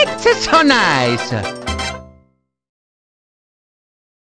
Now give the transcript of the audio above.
It's so nice.